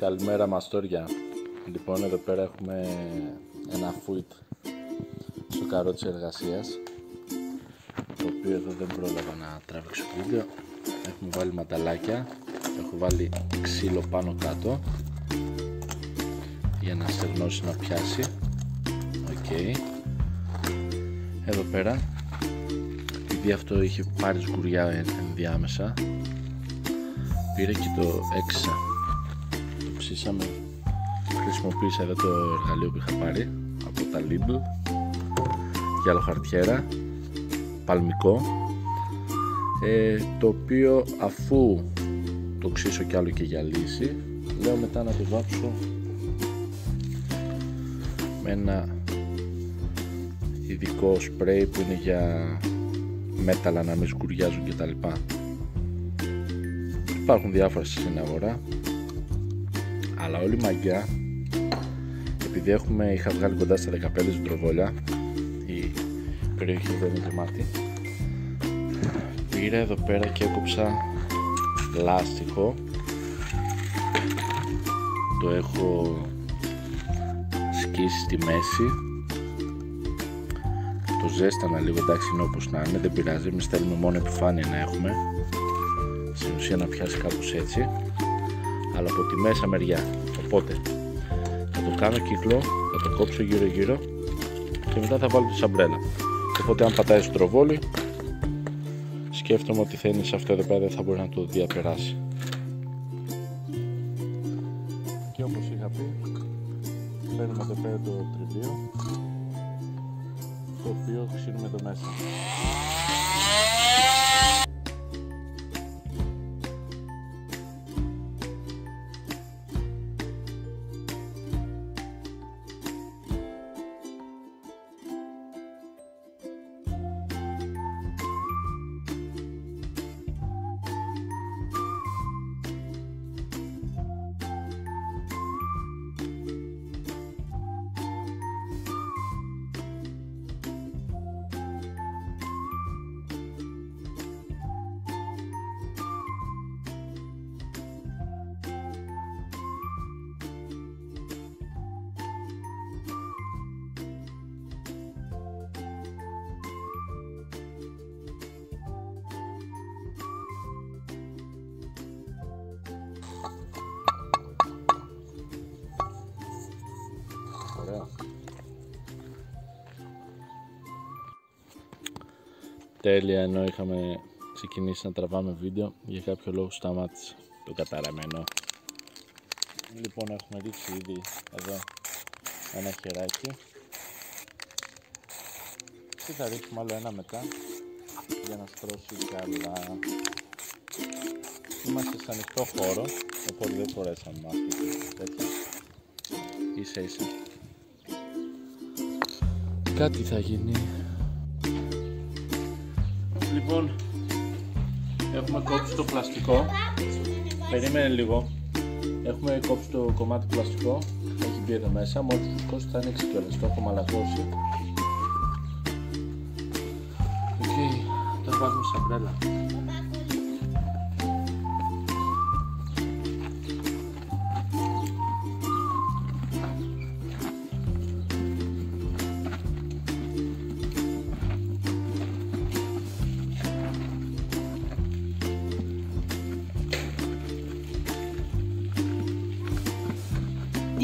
Καλημέρα μαστόρια. Λοιπόν εδώ πέρα έχουμε ένα φουίτ στο καρό της εργασίας το οποίο εδώ δεν πρόλαβα να τραβήξω βίντεο. Έχουμε βάλει μανταλάκια έχω βάλει ξύλο πάνω κάτω για να στεγνώσει να πιάσει. Οκ. Εδώ πέρα επειδή αυτό είχε πάρει σκουριά ενδιάμεσα πήρε και το έξισα το ψήσαμε. Χρησιμοποίησα εδώ το εργαλείο που είχα πάρει από τα Lidl. Για χαρτιέρα παλμικό. Ε, το οποίο αφού το ξύσω κι άλλο και γυαλίσει λέω μετά να το βάψω με ένα ειδικό σπρέι που είναι για μέταλλα να μην σκουριάζουν και τα λοιπά. Υπάρχουν διάφορα στην αγορά αλλά όλη η μαγιά επειδή έχουμε, είχα βγάλει κοντά στα 15 ζουντροβόλια η περιοχή δεν είναι γεμάτη πήρα εδώ πέρα και έκοψα λάστιχο το έχω σκίσει στη μέση. Το ζέστανα λίγο εντάξει είναι όπως να είναι δεν πειράζει. Εμείς θέλουμε μόνο επιφάνεια να έχουμε. Στην ουσία να πιάσει κάπως έτσι αλλά από τη μέσα μεριά. Οπότε θα το κάνω κύκλο θα το κόψω γύρω γύρω και μετά θα βάλω τη σαμπρέλα. Οπότε αν πατάει στο τροβόλι σκέφτομαι ότι θα είναι σε αυτό εδώ πέρα δεν θα μπορεί να το διαπεράσει. Και όπως είχα πει παίρνουμε εδώ πέρα το τριβείο το οποίο ξύνουμε εδώ μέσα Τέλεια, ενώ είχαμε ξεκινήσει να τραβάμε βίντεο, για κάποιο λόγο σταμάτησε το καταραμένο. Λοιπόν, έχουμε ρίξει ήδη εδώ ένα χεράκι και θα ρίξουμε άλλο ένα μετά για να στρώσει καλά. Είμαστε σε ανοιχτό χώρο, οπότε δεν φορέσαμε μάσκες και τέτοια. Ίσα ίσα κάτι θα γίνει λοιπόν έχουμε κόψει το πλαστικό. Περίμενε λίγο. Έχουμε κόψει το κομμάτι πλαστικό έχει μπει εδώ μέσα. Μόλις το σκώσει θα ανοίξει κιόλας. Το έχω μαλακώσει. OK. Okay, τα βάζουμε σαμπρέλα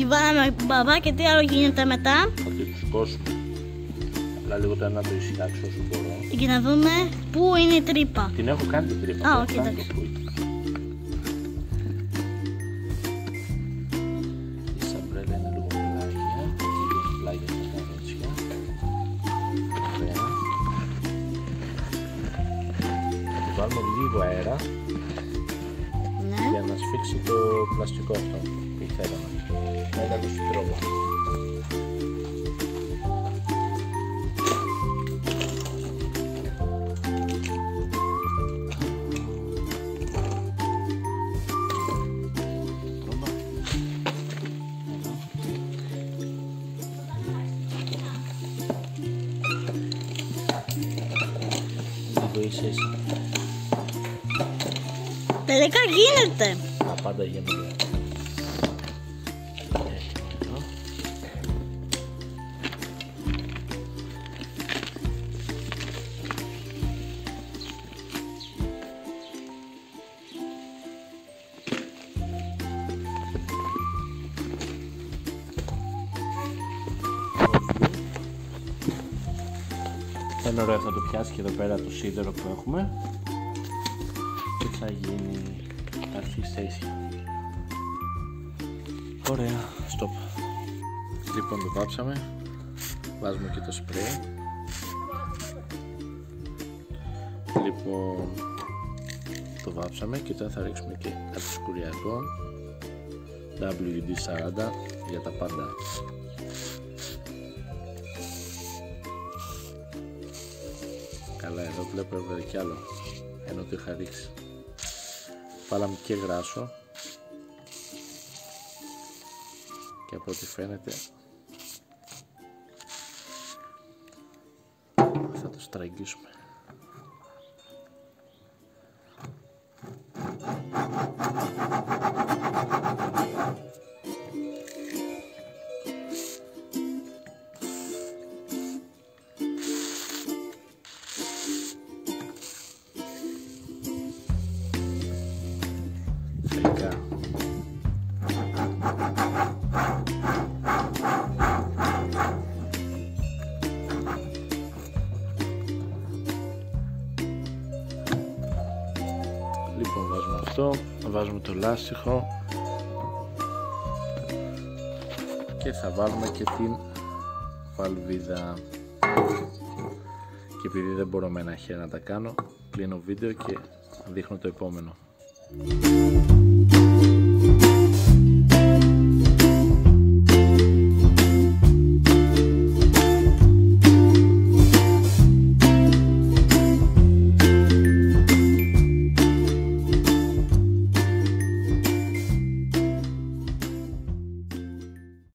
Τη βάλαμε μπαμπά και τι άλλο γίνεται μετά. Θα τη σκόσουμε. Αλλά λίγο το να το ησυχάξω όσο μπορώ. Και να δούμε πού είναι η τρύπα. Την έχω κάνει την τρύπα. Α, δεν οκ, φτάνει εντάξει. το πουί. Η σαμπρέλα είναι λίγο πλάγια. Έχει λίγο πλάγια στα καρότσια. Ωραία. Θα του βάλουμε λίγο αέρα Ναι. για να σφίξει το πλαστικό αυτό που θέλαμε. Μετά το στρώμα. Λίγο ίσα ίσα. Τελικά γίνεται. Τα πάντα γίνονται. Θα είναι ωραίο, θα το πιάσει και εδώ πέρα το σίδερο που έχουμε και θα γίνει, θα αρχίσει ίσια. Ωραία, stop. Λοιπόν το πάψαμε, βάζουμε και το σπρέι. Λοιπόν, το βάψαμε και τώρα θα ρίξουμε και σκουριακό WD-40 για τα πάντα. Εδώ βλέπω έβγαλε κι άλλο, ενώ το είχα ρίξει. Βάλαμε και γράσο και από ό,τι φαίνεται θα το στραγγίσουμε. Αυτό, βάζουμε το λάστιχο. Και θα βάλουμε και την βαλβίδα. Και επειδή δεν μπορώ με ένα χέρι να τα κάνω κλείνω βίντεο και δείχνω το επόμενο